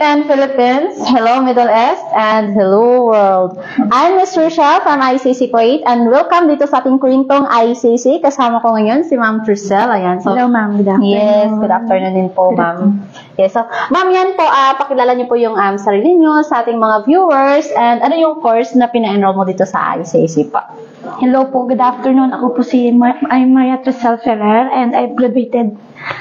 and Philippines, hello Middle East, and hello world. I'm Ms. Rochelle from ICC Kuwait and welcome dito sa ating kwentong ICC. Kasama ko ngayon si Ma'am Tricel. Ayan. So, Hello, ma'am. Good afternoon. Yes, good afternoon din po, ma'am. Yes, so, ma'am, yan po, ah, pakilala niyo po yung um, sarili niyo sa ating mga viewers and ano yung course na pina-enroll mo dito sa ICC pa? Hello po, good afternoon. Ako po si Ma- I'm Maria Trisel Ferrer and I graduated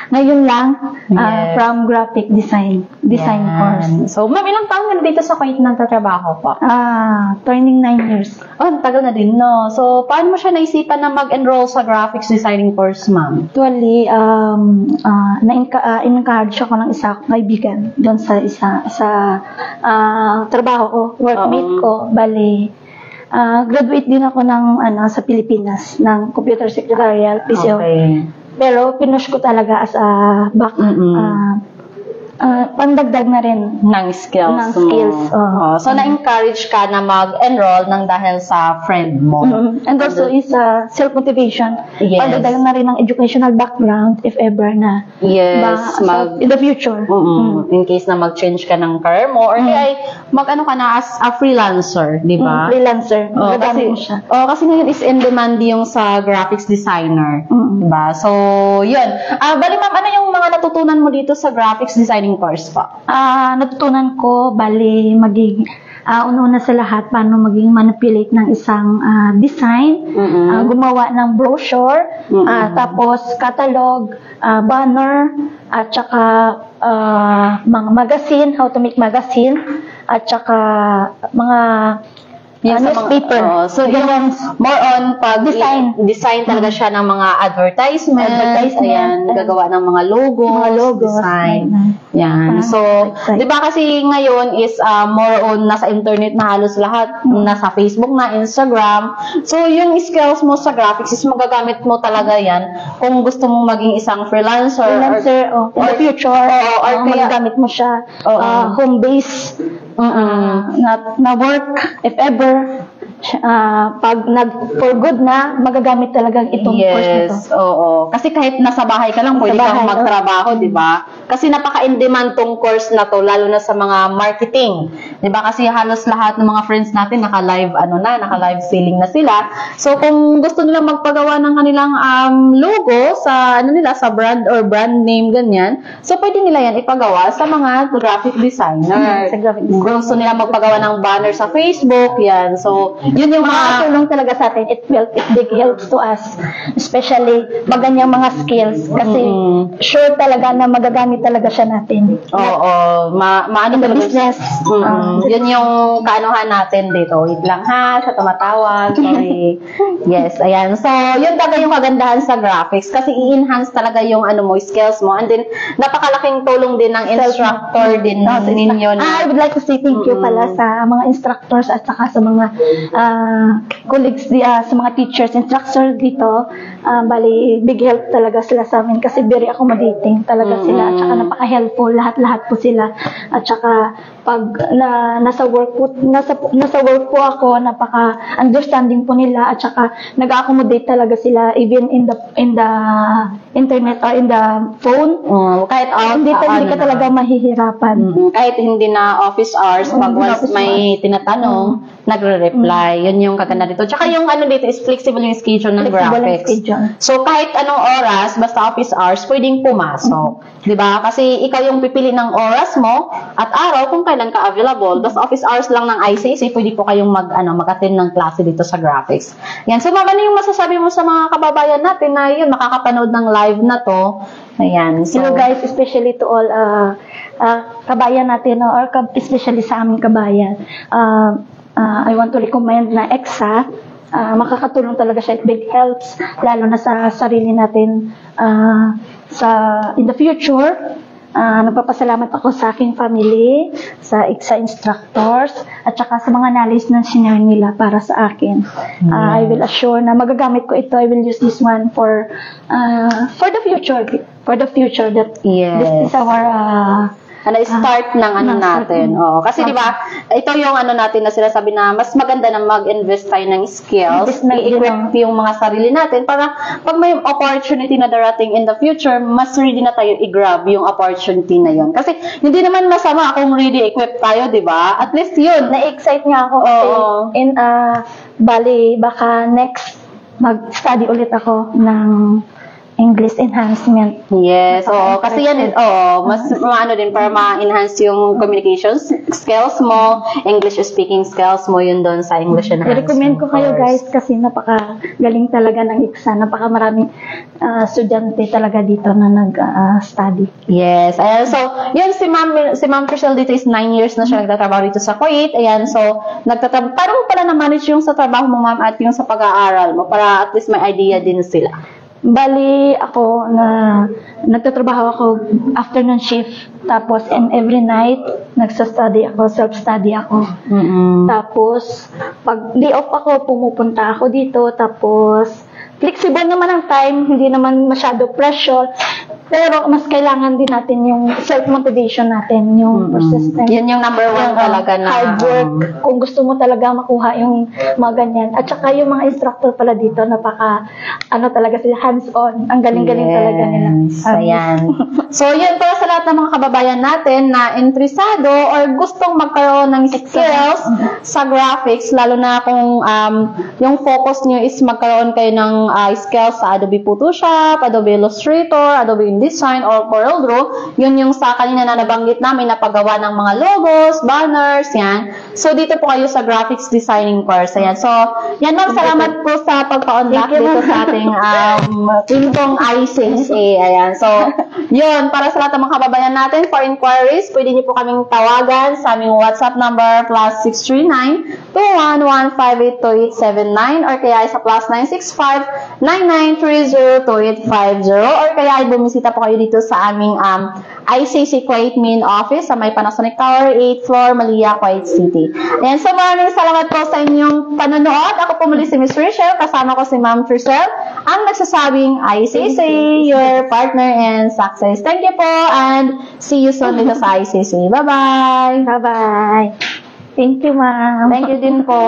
ngayon lang Yes. from graphic design design Yan. course. So, ma'am, ilang taon na dito sa Kuwait nagtatrabaho po? Ah, turning 9 years. Oh, tagal na din, no? So, paano mo siya naisipan na mag-enroll sa graphics designing course, ma'am? Actually, um, ah, na-enca- ah, in-encourage ako ng isa kaibigan doon sa isa sa ah, trabaho ko, workmate Oo. ko. Bali, ah, graduate din ako ng ano sa Pilipinas ng Computer Secretarial PCO. Okay. Pero pinush ko talaga as a back Mm-mm. ah, ah, pandagdag na rin. Ng skills Ng mo. skills. Oh, so, na-encourage ka na mag-enroll ng dahil sa friend mo. Mm, And also is uh, self-motivation. Yes. Pandagdag na rin ng educational background if ever na Yes, ba- mag- in the future. Mm-mm. In case na mag-change ka ng career mo or Mm. kaya ay mag-ano ka na as a freelancer, di Mm, ba? freelancer. Oh, kasi, siya. oh, kasi ngayon is in demand yung sa graphics designer. Mm. Diba? So, yun. Ah, bali ma'am, ano yung mga natutunan mo dito sa graphics designing course pa? Ah, natutunan ko, bali, maging, ah, una-una sa lahat, paano maging manipulate ng isang ah, design, Mm-mm. ah, gumawa ng brochure, Mm-mm. ah, tapos catalog, ah, banner, at saka ah, mga magazine, how to make magazine, at saka mga Yung ah, sa mga- newspaper. oh, so, yung more on pag Design. design talaga siya ng mga advertisement. Advertisement. Ayan, gagawa ng mga logos. Mga logos. Design. Yan. Ah, So. 'di ba kasi ngayon is ah, more on nasa internet na halos lahat, nasa Facebook na, Instagram. So, yung skills mo sa graphics is magagamit mo talaga 'yan kung gusto mong maging isang freelancer. or- freelancer, oh, in the or- future, Oo, or ah, kaya- magagamit mo siya, Oo. ah, home base, Mm-mm. na, na work, if ever, Twitter, ah, pag nag, for good na, magagamit talaga itong course na to. Yes, oo. Kasi kahit nasa bahay ka lang, Nasa pwede bahay, kang oo. magtrabaho, di ba? Kasi napaka-in-demand tong course na to, lalo na sa mga marketing. Di ba? Kasi halos lahat ng mga friends natin naka-live, ano na, naka-live selling na sila. So, kung gusto nila magpagawa ng kanilang um, logo sa, ano nila, sa brand or brand name, ganyan, so pwede nila yan ipagawa sa mga graphic designer. Sa graphic designer. Gusto nila magpagawa ng banner sa Facebook, yan. So, yun yung mga... Makakatulong talaga sa atin. It will, it big helps to us. Especially, maganyang mga skills. Kasi, Mm. sure talaga na magagamit talaga siya natin. Oo, ma maano In the talaga- business. Mm, Ah. yun yung kaanuhan natin dito. Wait lang ha, sa tumatawag. Sorry. yes, ayan. So, yun talaga yung kagandahan sa graphics kasi i-enhance talaga yung ano mo, skills mo. And then, napakalaking tulong din ng instructor din No, sa ninyo na. Ah, I would like to say thank you pala sa mga instructors at saka sa mga ah, colleagues, di, ah, sa mga teachers, instructors dito. Ah, bali, big help talaga sila sa amin kasi very accommodating talaga sila at saka napaka-helpful lahat-lahat po sila. At saka pag na, nasa work po, nasa, nasa work po ako, napaka-understanding po nila at saka nag-accommodate talaga sila even in the in the internet or in the phone. Mm, kahit out, hindi, ah, hindi ka ano talaga na. mahihirapan. Mm, kahit hindi na office hours, pag once may tinatanong, nagre-reply. Yun yung kaganda dito. Tsaka yung ano dito is flexible yung schedule ng Flexible graphics. schedule. So, kahit anong oras, basta office hours, pwedeng pumasok. Di ba? Kasi ikaw yung pipili ng oras mo at araw kung kailan ka available. Basta office hours lang ng ICC, pwede po kayong mag, ano, mag-attend ng klase dito sa graphics. Yan. So, ma'am, ano yung masasabi mo sa mga kababayan natin na yun, makakapanood ng live na to? Ayan. So, Hello guys, especially to all uh, uh, kabayan natin or especially sa aming kabayan. Uh, uh, I want to recommend na EXA. Uh, makakatulong talaga siya. It big helps lalo na sa sarili natin uh, sa in the future. Uh, nagpapasalamat ako sa aking family, sa EXA instructors, at saka sa mga knowledge na sinare nila para sa akin. Uh, I will assure na magagamit ko ito. I will use this one for uh, for the future. For the future that Yes. this is our uh, na start ng ano ng start natin. Oo. Kasi di ba, ito yung ano natin na sinasabi na mas maganda na mag-invest tayo ng skills, i-equip yung mga sarili natin para pag may opportunity na darating in the future, mas ready na tayo i-grab yung opportunity na yun. Kasi hindi naman masama kung ready equip tayo, di ba? At least yun. Na-excite nga ako kasi Oo. in uh, bali baka next mag-study ulit ako ng English enhancement. Yes, oo. Kasi yan, oo, mas maano din para ma-enhance yung communication skills mo, English speaking skills mo, yun doon sa English enhancement I-recommend ko kayo guys kasi napaka galing talaga ng ICSA. Napaka maraming uh, estudyante talaga dito na nag-study. Yes. Ayan, so, yun, si Ma'am, si Ma'am Chriselle dito is 9 years na siya nagtatrabaho dito sa Kuwait. Ayan, so, nagtatrabaho, mo pala na-manage yung sa trabaho mo, Ma'am, at yung sa pag-aaral mo, para at least may idea din sila. Bali ako na nagtatrabaho ako afternoon shift tapos and every night nagsa-study ako, self-study ako. Mm-mm. Tapos pag day off ako, pumupunta ako dito tapos flexible naman ang time, hindi naman masyado pressure. Pero mas kailangan din natin yung self-motivation natin, yung persistence. Yun yung number one Yung, talaga na. hard work. Kung gusto mo talaga makuha yung mga ganyan. At saka yung mga instructor pala dito, napaka, ano talaga sila, hands-on. Ang galing-galing talaga nila. Yes, ayan. so, yun para sa lahat ng mga kababayan natin na interesado or gustong magkaroon ng skills sa graphics, lalo na kung um, yung focus nyo is magkaroon kayo ng uh, skills sa Adobe Photoshop, Adobe Illustrator, Adobe InDesign, or CorelDRAW. Yun yung sa kanina na nabanggit namin na paggawa ng mga logos, banners, yan. So, dito po kayo sa graphics designing course. Ayan. So, yan ma'am, salamat po sa pagpa-unlock dito sa ating um, Quintong ICHA. Ayan. So, yun, para sa lahat ng mga kababayan natin, for inquiries, pwede niyo po kaming tawagan sa aming WhatsApp number plus 639-211582879 or kaya ay sa plus 965-9930-2850 or kaya ay bumisita po kayo dito sa aming um, ICC Kuwait main office sa may Panasonic Tower, 8th floor, Malia, Kuwait City. Ayan, so maraming salamat po sa inyong panonood. Ako po muli si Miss Rachel, kasama ko si Ma'am Tricel, ang nagsasabing ICC, your partner in success. Thank you po and see you soon dito sa ICC. Bye-bye! Bye-bye. Thank you, ma'am. Thank you din po.